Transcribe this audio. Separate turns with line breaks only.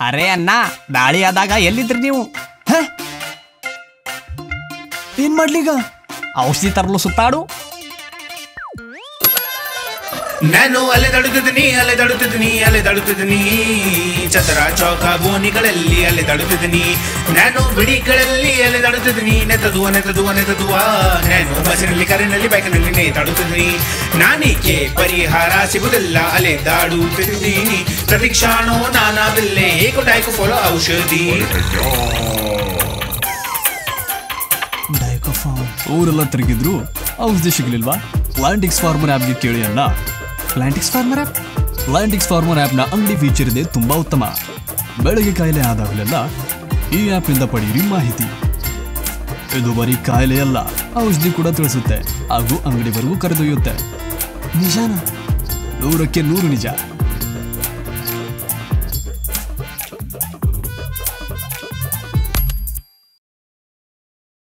ಅರೆ ಅಣ್ಣ ದಾಳಿ ಆದಾಗ ಎಲ್ಲಿದ್ರಿ ನೀವು?
ಏನ್ ಮಾಡ್ಲಿಗ
ಔಷಧಿ ತರಲು ಸುತ್ತಾಡು.
ನಾನು ಅಲೆದಾಡುತ್ತಿದ್ದೀನಿ ಅಲೆದಾಡುತ್ತಿದ್ದೀನಿ ಅಲೆದಾಡುತ್ತಿದ್ದೀನಿ ಚತರ ಚೌಕ ಬೋನಿಗಳಲ್ಲಿ ಅಲೆದಾಡುತ್ತಿದ್ದೀನಿ ನಾನು ಬಿಡಿಗಳಲ್ಲಿ ಅಲೆದಾಡುತ್ತಿದ್ದೀನಿ ನೆತದುವ ನೆತದುವ ನೆತದುವ ನಾನು ಬಸ್ಸಿನಲ್ಲಿ ಕರೆನಲ್ಲಿ ಬೈಕ್ನಲ್ಲಿ ನೇತಾಡುತ್ತಿದ್ದೀನಿ ನಾನೀಕೆ ಪರಿಹಾರ ಸಿಗುವುದಿಲ್ಲ ಅಲೆದಾಡುತ್ತಿದ್ದೀನಿ ಪ್ರತಿಕ್ಷಾಣೋ ನಾನಾವಿಲ್ಲೆ ಏಕು ಡೈಕು ಫಾಲೋ ಔಷಧಿ
ಊರೆಲ್ಲ ತಿರುಗಿದ್ರು ಔಷಧಿ ಸಿಗ್ಲಿಲ್ವಾ ಪ್ಲಾಂಟಿಕ್ಸ್ ಫಾರ್ಮರ್ ಆ್ಯಪ್ಗೆ ಕೇಳಿ ಅಣ್ಣ.
Plantix farmer app
Plantix farmer ಆ್ಯಪ್ನ ಅಂಗಡಿ ಫೀಚರ್ ಇದೆ ತುಂಬಾ ಉತ್ತಮ. ಬೆಳಗ್ಗೆ ಕಾಯಿಲೆ ಆದಾಗಲೆಲ್ಲ ಈ ಆ್ಯಪ್ನಿಂದ ಪಡೆಯಿರಿ ಮಾಹಿತಿ. ಇದು ಬರೀ ಕಾಯಿಲೆ ಅಲ್ಲ ಔಷಧಿ ಕೂಡ ತಿಳಿಸುತ್ತೆ ಹಾಗೂ ಅಂಗಡಿವರೆಗೂ ಕರೆದೊಯ್ಯುತ್ತೆ.
ನಿಜಾನ?
ನೂರಕ್ಕೆ ನೂರು ನಿಜ.